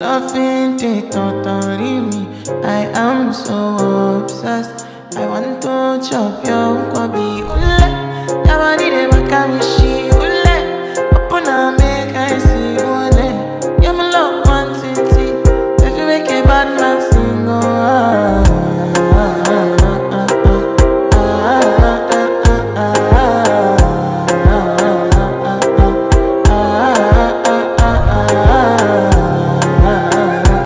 Loving it totally me. I am so obsessed. I want to chop your kwabi. Ule, your body dey make me